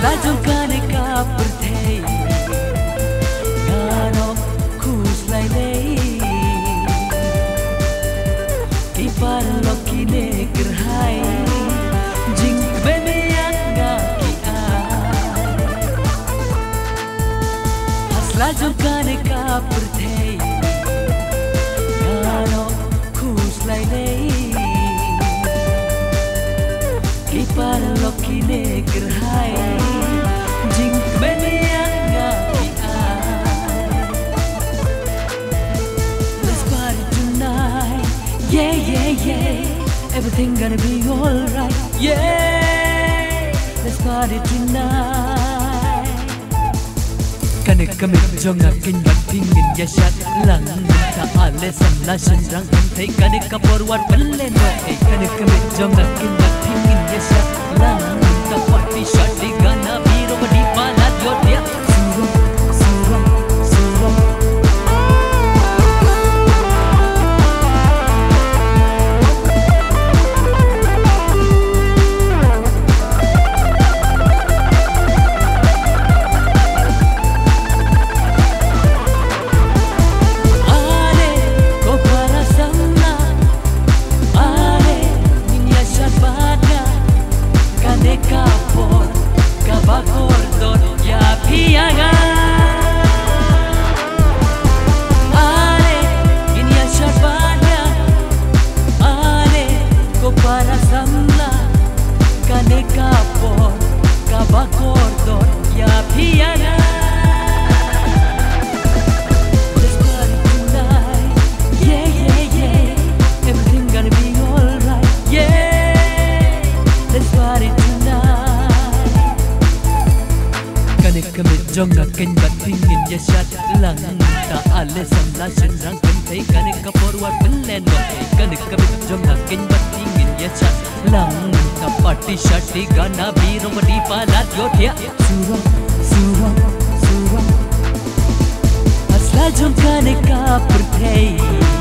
Hasla jungkane ka perthei Ngano khus lai lei Ki par lokine gerhai Jing be me yak nga ki ai Hasla jungkane ka perthei Ngano khus lai lei Ki par lokine Yeah, yeah, yeah. Everything gonna be alright. Yeah, let's party tonight. Kanekam cho ngạc kinh vật thiên nghìn gia sát lặng Thả à lê sầm la sân răng em thấy kanekam bor war vẫn lên rồi Kanekam jong ngạc kinh vật thiên nghìn gia sát lặng Thả quạt đi shot đi gana Anla Cane capor Cava cordon Ya piana. Yeah, yeah, yeah. Everything là kênh bật thiên nghìn gia sát lặng ta ale sam la chân răng thấy cane capor war bên lên ngọt cane camel trong là kênh bật thiên nghìn gia sát biro di pala yo thia suro suro suro Asla jungkane ka perthei